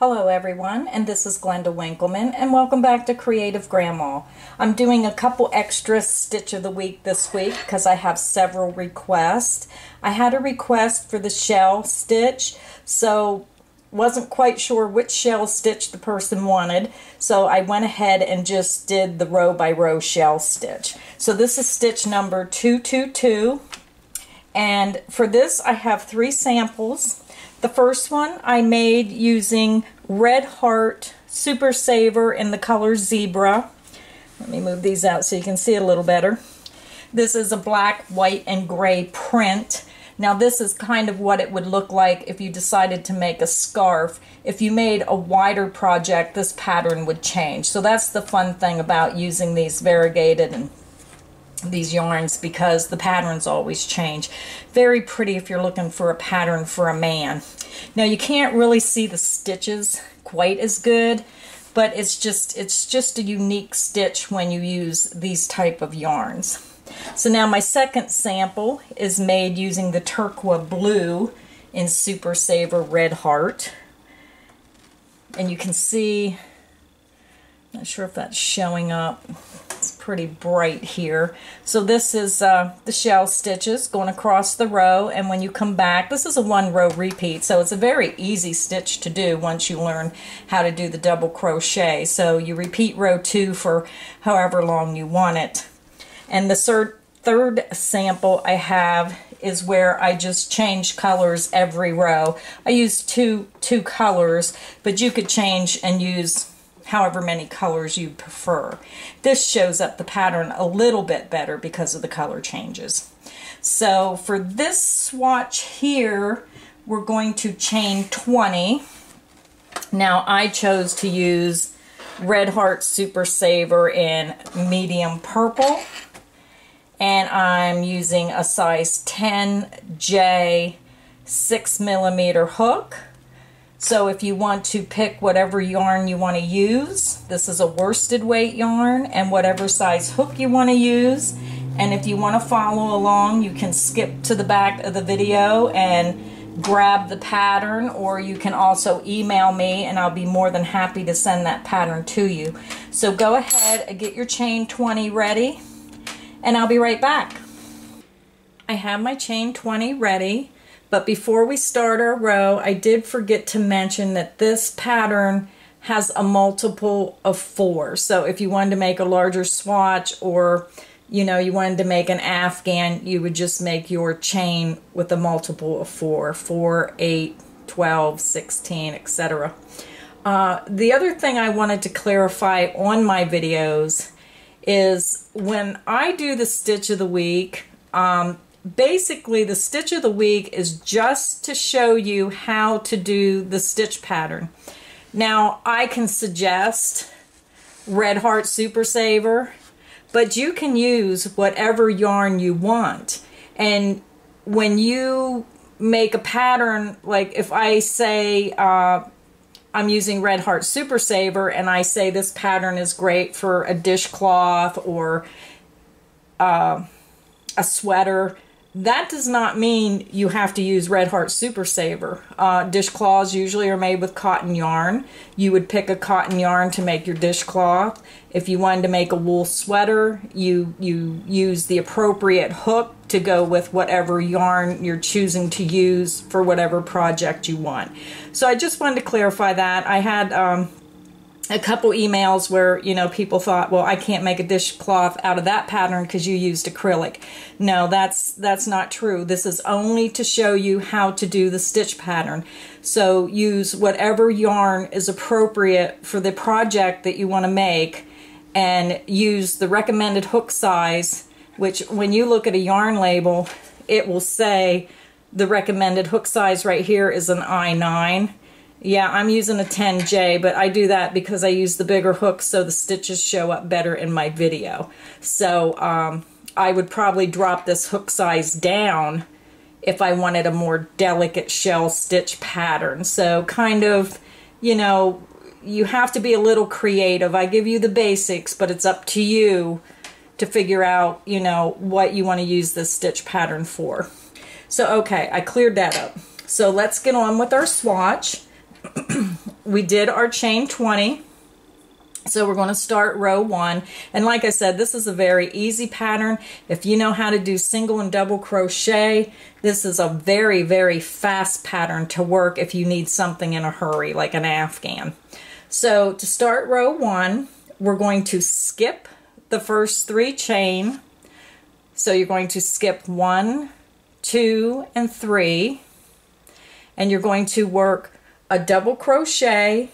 Hello everyone, and this is Glenda Winkleman, and welcome back to Creative Grandma. I'm doing a couple extra Stitch of the Week this week because I have several requests. I had a request for the shell stitch, so wasn't quite sure which shell stitch the person wanted, so I went ahead and just did the row by row shell stitch. So this is stitch number 222, and for this I have three samples. The first one I made using Red Heart Super Saver in the color Zebra. Let me move these out so you can see it a little better. This is a black, white, and gray print. Now this is kind of what it would look like if you decided to make a scarf. If you made a wider project, this pattern would change. So that's the fun thing about using these variegated and these yarns because the patterns always change. Very pretty if you're looking for a pattern for a man. Now you can't really see the stitches quite as good, but it's just it's just a unique stitch when you use these type of yarns. So now my second sample is made using the Turqua Blue in Super Saver Red Heart. And you can see, not sure if that's showing up, pretty bright here. So this is uh, the shell stitches going across the row and when you come back, this is a one row repeat so it's a very easy stitch to do once you learn how to do the double crochet. So you repeat row two for however long you want it. And the third, third sample I have is where I just change colors every row. I use two, two colors, but you could change and use however many colors you prefer. This shows up the pattern a little bit better because of the color changes. So for this swatch here, we're going to chain 20. Now I chose to use Red Heart Super Saver in medium purple. And I'm using a size 10J 6 millimeter hook. So if you want to pick whatever yarn you want to use, this is a worsted weight yarn and whatever size hook you want to use. And if you want to follow along, you can skip to the back of the video and grab the pattern or you can also email me and I'll be more than happy to send that pattern to you. So go ahead and get your chain 20 ready and I'll be right back. I have my chain 20 ready. But before we start our row, I did forget to mention that this pattern has a multiple of four. So if you wanted to make a larger swatch or you know, you wanted to make an Afghan, you would just make your chain with a multiple of four, four, eight, 12, 16, etc. Uh, the other thing I wanted to clarify on my videos is when I do the stitch of the week, um, basically the stitch of the week is just to show you how to do the stitch pattern. Now I can suggest Red Heart Super Saver, but you can use whatever yarn you want. And when you make a pattern, like if I say uh, I'm using Red Heart Super Saver and I say this pattern is great for a dishcloth or uh, a sweater, that does not mean you have to use Red Heart Super Saver. Uh, dishcloths usually are made with cotton yarn. You would pick a cotton yarn to make your dishcloth. If you wanted to make a wool sweater, you, you use the appropriate hook to go with whatever yarn you're choosing to use for whatever project you want. So I just wanted to clarify that. I had um, a couple emails where you know people thought well i can't make a dishcloth out of that pattern because you used acrylic. No that's that's not true. This is only to show you how to do the stitch pattern. So use whatever yarn is appropriate for the project that you want to make and use the recommended hook size which when you look at a yarn label it will say the recommended hook size right here is an I9 yeah, I'm using a 10J, but I do that because I use the bigger hook so the stitches show up better in my video. So um, I would probably drop this hook size down if I wanted a more delicate shell stitch pattern. So kind of, you know, you have to be a little creative. I give you the basics, but it's up to you to figure out, you know, what you want to use this stitch pattern for. So, okay, I cleared that up. So let's get on with our swatch. we did our chain 20. So we're going to start row one. And like I said, this is a very easy pattern. If you know how to do single and double crochet, this is a very, very fast pattern to work if you need something in a hurry, like an Afghan. So to start row one, we're going to skip the first three chain. So you're going to skip one, two, and three. And you're going to work a double crochet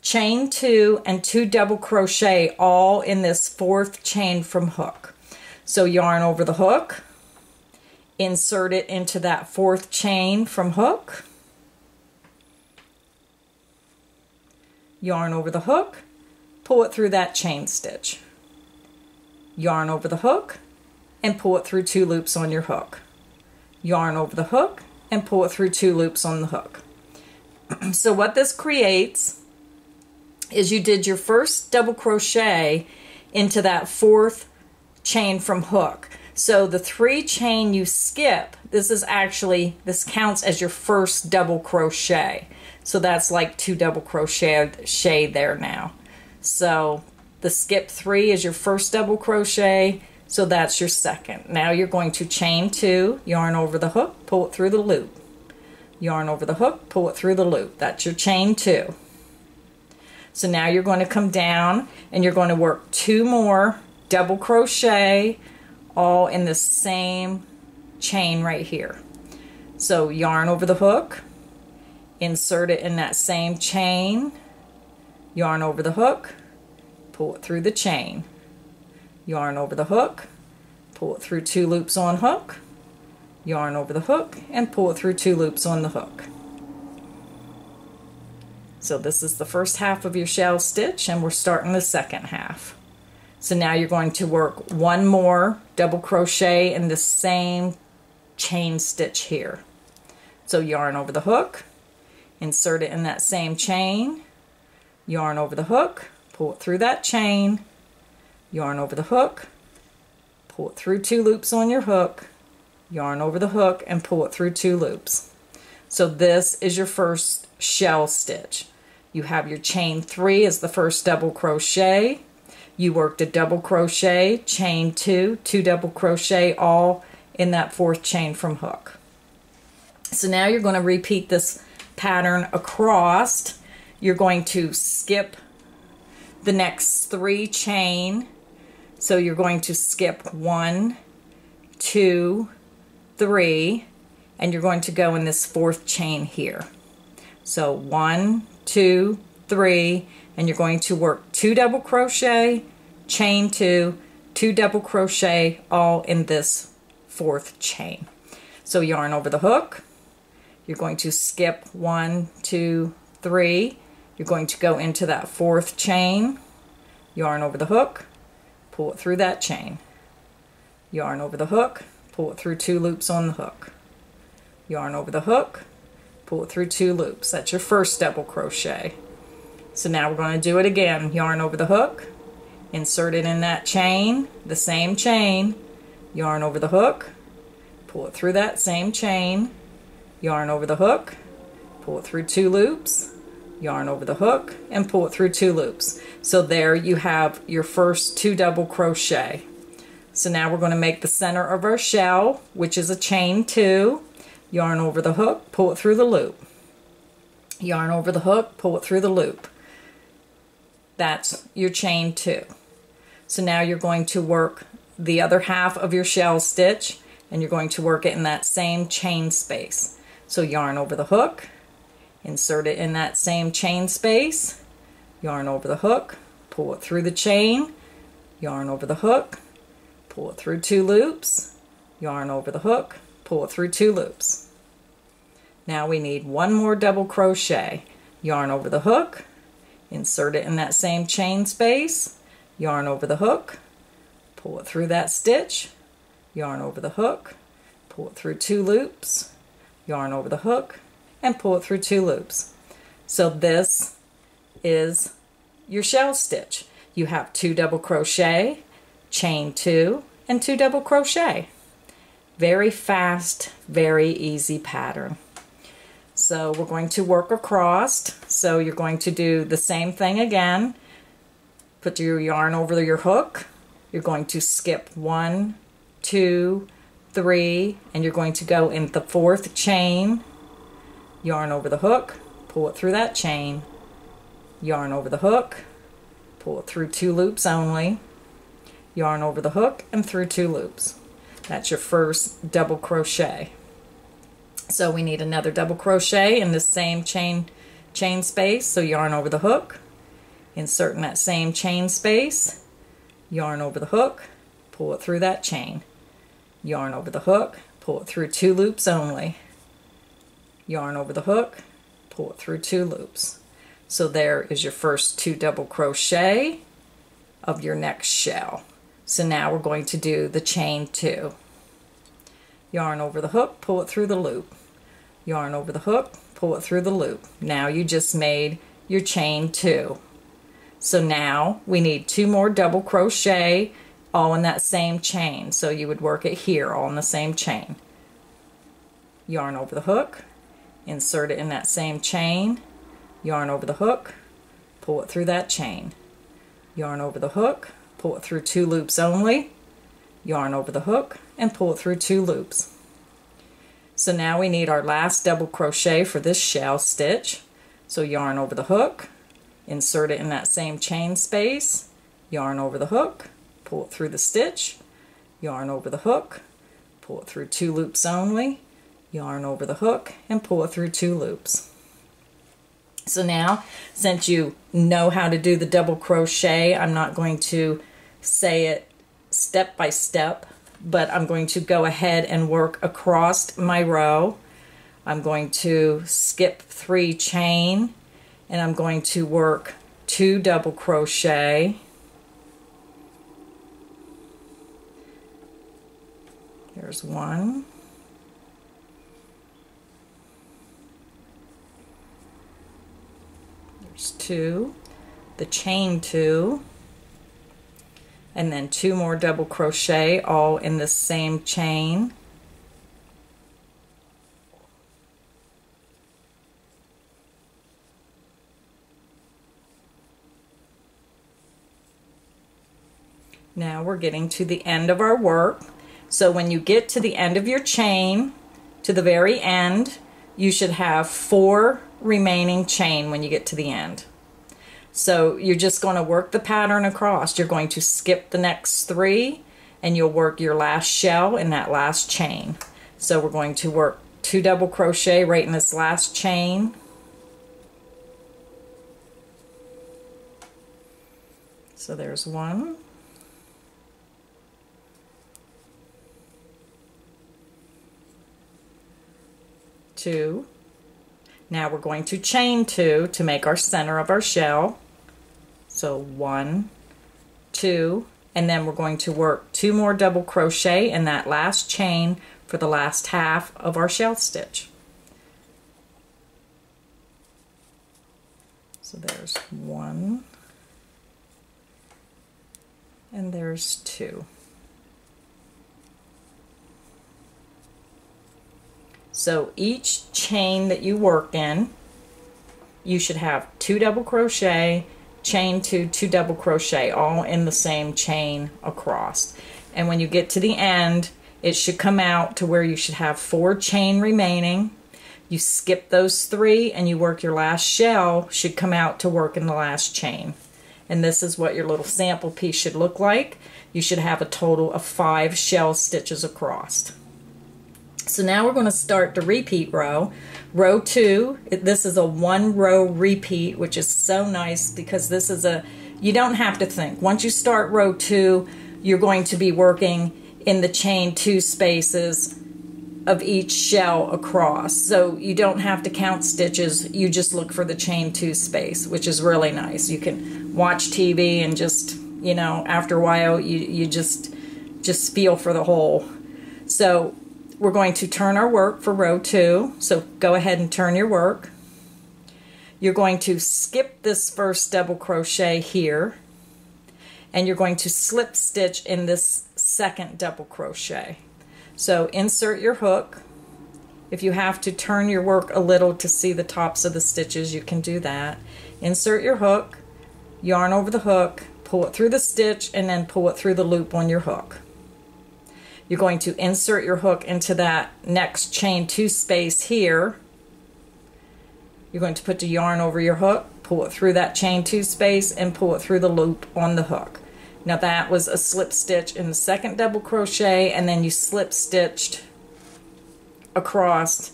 chain two and two double crochet all in this fourth chain from hook. So yarn over the hook, insert it into that fourth chain from hook, yarn over the hook, pull it through that chain stitch, yarn over the hook, and pull it through two loops on your hook. Yarn over the hook and pull it through two loops on the hook. so what this creates is you did your first double crochet into that fourth chain from hook. So the three chain you skip, this is actually, this counts as your first double crochet. So that's like two double crochet there now. So the skip three is your first double crochet. So that's your second. Now you're going to chain two, yarn over the hook, pull it through the loop. Yarn over the hook, pull it through the loop. That's your chain two. So now you're going to come down and you're going to work two more double crochet all in the same chain right here. So yarn over the hook, insert it in that same chain, yarn over the hook, pull it through the chain, yarn over the hook, pull it through two loops on hook, yarn over the hook, and pull it through two loops on the hook. So this is the first half of your shell stitch and we're starting the second half. So now you're going to work one more double crochet in the same chain stitch here. So yarn over the hook, insert it in that same chain, yarn over the hook, pull it through that chain, yarn over the hook, pull it through two loops on your hook, yarn over the hook and pull it through two loops. So this is your first shell stitch. You have your chain three as the first double crochet. You worked a double crochet, chain two, two double crochet, all in that fourth chain from hook. So now you're going to repeat this pattern across. You're going to skip the next three chain. So you're going to skip one, two, three, and you're going to go in this fourth chain here. So one, two, three, and you're going to work two double crochet, chain two, two double crochet, all in this fourth chain. So yarn over the hook, you're going to skip one, two, three, you're going to go into that fourth chain, yarn over the hook, pull it through that chain, yarn over the hook, pull it through two loops on the hook, yarn over the hook, pull it through two loops. That's your first double crochet. So now we're going to do it again. Yarn over the hook, insert it in that chain, the same chain, yarn over the hook, pull it through that same chain, yarn over the hook, pull it through two loops, yarn over the hook, and pull it through two loops. So there you have your first two double crochet. So now we're going to make the center of our shell, which is a chain two yarn over the hook, pull it through the loop. Yarn over the hook, pull it through the loop. That's your chain two. So now you're going to work the other half of your shell stitch and you're going to work it in that same chain space. So yarn over the hook, insert it in that same chain space, yarn over the hook, pull it through the chain, yarn over the hook, pull it through two loops, yarn over the hook, pull it through two loops. Now we need one more double crochet. Yarn over the hook, insert it in that same chain space, yarn over the hook, pull it through that stitch, yarn over the hook, pull it through two loops, yarn over the hook, and pull it through two loops. So this is your shell stitch. You have two double crochet, chain two, and two double crochet. Very fast, very easy pattern. So we're going to work across. So you're going to do the same thing again. Put your yarn over your hook. You're going to skip one, two, three, and you're going to go in the fourth chain. Yarn over the hook, pull it through that chain. Yarn over the hook, pull it through two loops only. Yarn over the hook and through two loops. That's your first double crochet. So we need another double crochet in the same chain chain space. So yarn over the hook, insert in that same chain space, yarn over the hook, pull it through that chain. Yarn over the hook, pull it through two loops only. Yarn over the hook, pull it through two loops. So there is your first two double crochet of your next shell. So now we're going to do the chain two. Yarn over the hook, pull it through the loop. Yarn over the hook, pull it through the loop. Now you just made your chain two. So now we need two more double crochet all in that same chain. So you would work it here all in the same chain. Yarn over the hook, insert it in that same chain, yarn over the hook, pull it through that chain. Yarn over the hook, pull it through two loops only, yarn over the hook, and pull it through two loops. So now we need our last double crochet for this shell stitch. So yarn over the hook, insert it in that same chain space, yarn over the hook, pull it through the stitch, yarn over the hook, pull it through two loops only, yarn over the hook, and pull it through two loops. So now, since you know how to do the double crochet, I'm not going to say it step by step, but I'm going to go ahead and work across my row. I'm going to skip three chain, and I'm going to work two double crochet. There's one. there's two the chain two and then two more double crochet all in the same chain Now we're getting to the end of our work. So when you get to the end of your chain, to the very end, you should have four remaining chain when you get to the end. So you're just going to work the pattern across. You're going to skip the next three and you'll work your last shell in that last chain. So we're going to work two double crochet right in this last chain. So there's one. Two. Now we're going to chain two to make our center of our shell. So one, two, and then we're going to work two more double crochet in that last chain for the last half of our shell stitch. So there's one, and there's two. So each chain that you work in, you should have two double crochet, chain two, two double crochet, all in the same chain across. And when you get to the end, it should come out to where you should have four chain remaining. You skip those three and you work your last shell should come out to work in the last chain. And this is what your little sample piece should look like. You should have a total of five shell stitches across. So now we're going to start the repeat row. Row two, this is a one row repeat, which is so nice because this is a, you don't have to think. Once you start row two, you're going to be working in the chain two spaces of each shell across. So you don't have to count stitches, you just look for the chain two space, which is really nice. You can watch TV and just, you know, after a while you, you just just feel for the hole. So we're going to turn our work for row two. So go ahead and turn your work. You're going to skip this first double crochet here and you're going to slip stitch in this second double crochet. So insert your hook If you have to turn your work a little to see the tops of the stitches, you can do that. Insert your hook, yarn over the hook, pull it through the stitch, and then pull it through the loop on your hook. You're going to insert your hook into that next chain two space here. You're going to put the yarn over your hook, pull it through that chain two space, and pull it through the loop on the hook. Now that was a slip stitch in the second double crochet, and then you slip stitched across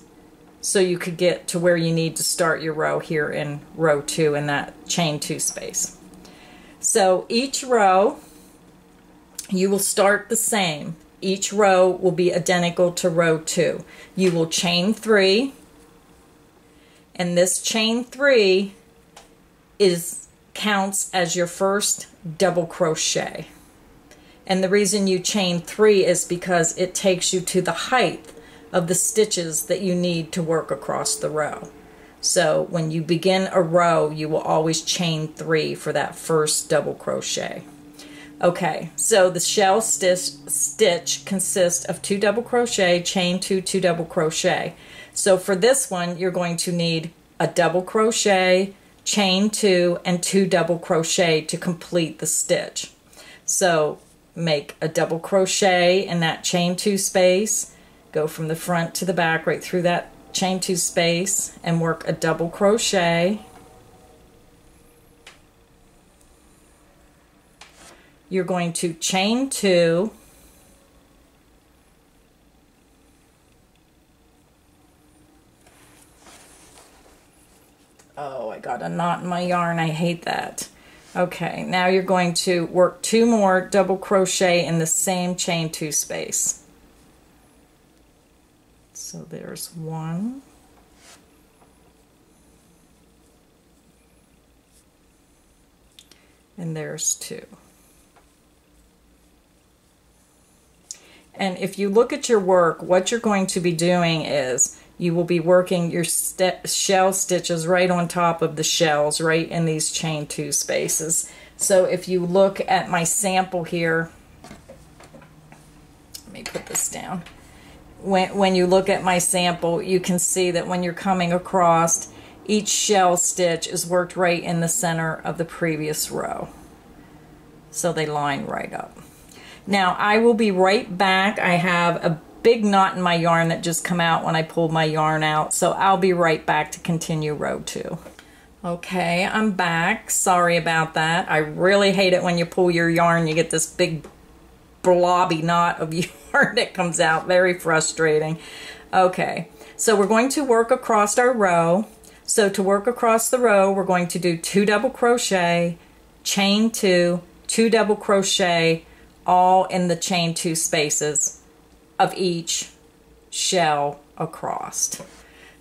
so you could get to where you need to start your row here in row two in that chain two space. So each row you will start the same. Each row will be identical to row two. You will chain three and this chain three is counts as your first double crochet. And the reason you chain three is because it takes you to the height of the stitches that you need to work across the row. So when you begin a row, you will always chain three for that first double crochet. Okay, so the shell stitch, stitch consists of two double crochet, chain two, two double crochet. So for this one, you're going to need a double crochet, chain two, and two double crochet to complete the stitch. So make a double crochet in that chain two space, go from the front to the back right through that chain two space and work a double crochet you're going to chain two oh I got a knot in my yarn I hate that okay now you're going to work two more double crochet in the same chain two space so there's one. And there's two. And if you look at your work, what you're going to be doing is you will be working your st shell stitches right on top of the shells, right in these chain two spaces. So if you look at my sample here, let me put this down when, when you look at my sample, you can see that when you're coming across, each shell stitch is worked right in the center of the previous row. So they line right up. Now I will be right back. I have a big knot in my yarn that just come out when I pulled my yarn out. So I'll be right back to continue row two. Okay, I'm back. Sorry about that. I really hate it when you pull your yarn, you get this big blobby knot of yarn that comes out. Very frustrating. Okay, so we're going to work across our row. So to work across the row, we're going to do two double crochet, chain two, two double crochet, all in the chain two spaces of each shell across.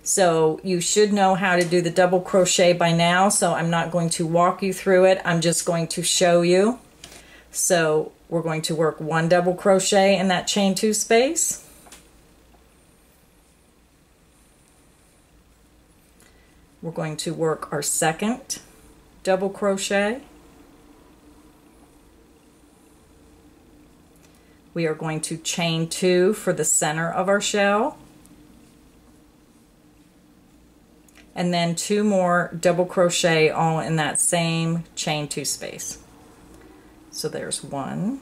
So you should know how to do the double crochet by now, so I'm not going to walk you through it. I'm just going to show you. So we're going to work one double crochet in that chain two space. We're going to work our second double crochet. We are going to chain two for the center of our shell. And then two more double crochet all in that same chain two space. So there's one.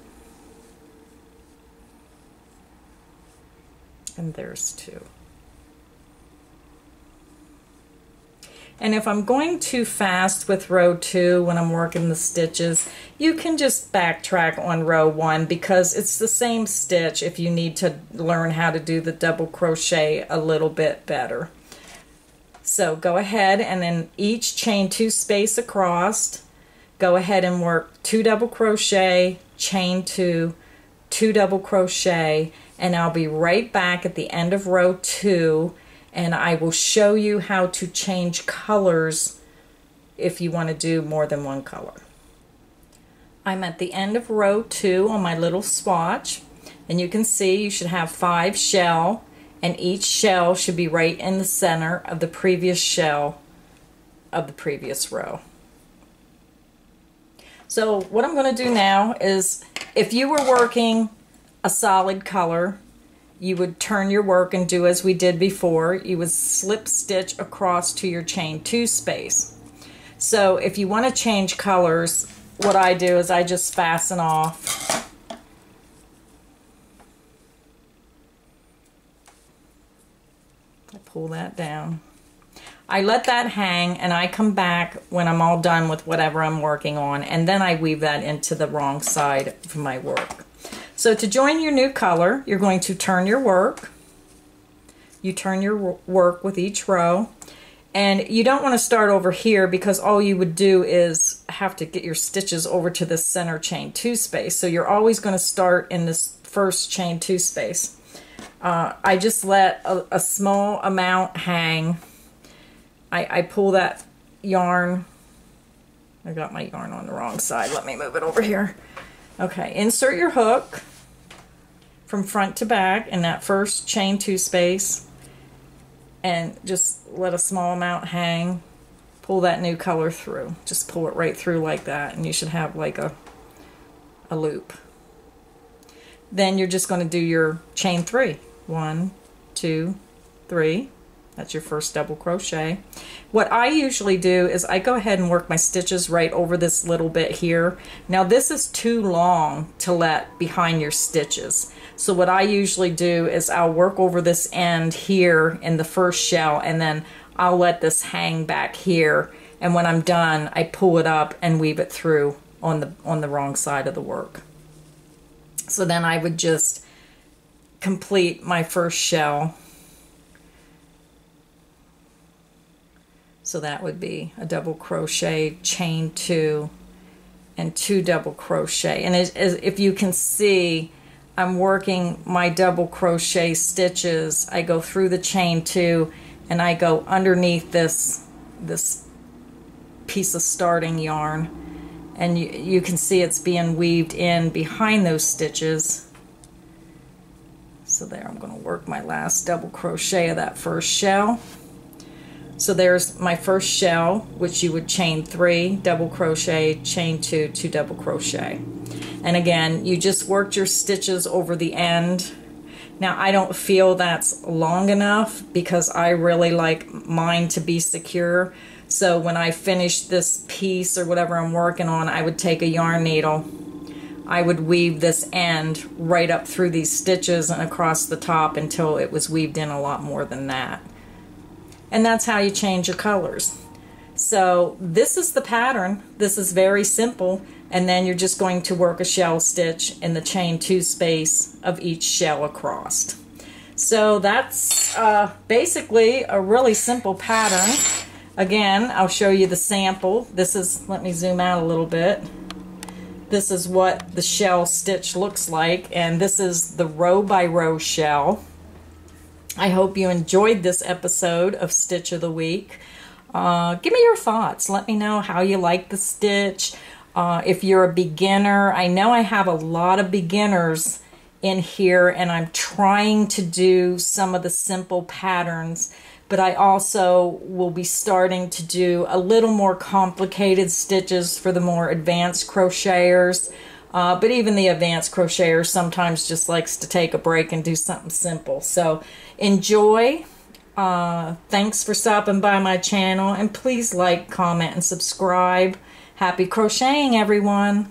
And there's two. And if I'm going too fast with row two when I'm working the stitches, you can just backtrack on row one because it's the same stitch if you need to learn how to do the double crochet a little bit better. So go ahead and then each chain two space across go ahead and work two double crochet, chain two, two double crochet, and I'll be right back at the end of row two and I will show you how to change colors if you want to do more than one color. I'm at the end of row two on my little swatch and you can see you should have five shell and each shell should be right in the center of the previous shell of the previous row. So what I'm going to do now is if you were working a solid color you would turn your work and do as we did before. You would slip stitch across to your chain two space. So if you want to change colors, what I do is I just fasten off. I pull that down. I let that hang and I come back when I'm all done with whatever I'm working on and then I weave that into the wrong side of my work. So to join your new color, you're going to turn your work. You turn your work with each row. And you don't want to start over here because all you would do is have to get your stitches over to the center chain two space. So you're always going to start in this first chain two space. Uh, I just let a, a, small amount hang. I, I pull that yarn. I got my yarn on the wrong side. Let me move it over here. Okay, insert your hook from front to back in that first chain two space and just let a small amount hang. Pull that new color through. Just pull it right through like that and you should have like a a loop. Then you're just going to do your chain three. One two three that's your first double crochet what I usually do is I go ahead and work my stitches right over this little bit here now this is too long to let behind your stitches so what I usually do is I'll work over this end here in the first shell and then I'll let this hang back here and when I'm done I pull it up and weave it through on the on the wrong side of the work. So then I would just complete my first shell. So that would be a double crochet, chain two, and two double crochet. And it, if you can see, I'm working my double crochet stitches. I go through the chain two and I go underneath this this piece of starting yarn and you, you can see it's being weaved in behind those stitches. So there I'm going to work my last double crochet of that first shell. So there's my first shell, which you would chain three, double crochet, chain two, two double crochet. And again, you just worked your stitches over the end. Now, I don't feel that's long enough because I really like mine to be secure. So when I finish this piece or whatever I'm working on, I would take a yarn needle. I would weave this end right up through these stitches and across the top until it was weaved in a lot more than that. And that's how you change your colors. So this is the pattern. This is very simple and then you're just going to work a shell stitch in the chain two space of each shell across. So that's uh, basically a really simple pattern. Again, I'll show you the sample. This is, let me zoom out a little bit. This is what the shell stitch looks like, and this is the row by row shell. I hope you enjoyed this episode of Stitch of the Week. Uh, give me your thoughts. Let me know how you like the stitch. Uh, if you're a beginner, I know I have a lot of beginners in here and I'm trying to do some of the simple patterns, but I also will be starting to do a little more complicated stitches for the more advanced crocheters. Uh, but even the advanced crocheter sometimes just likes to take a break and do something simple. So enjoy. Uh, thanks for stopping by my channel and please like, comment, and subscribe. Happy crocheting, everyone!